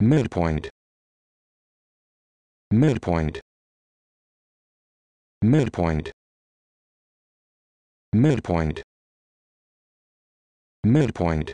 midpoint. Midpoint. Midpoint. Midpoint. Midpoint.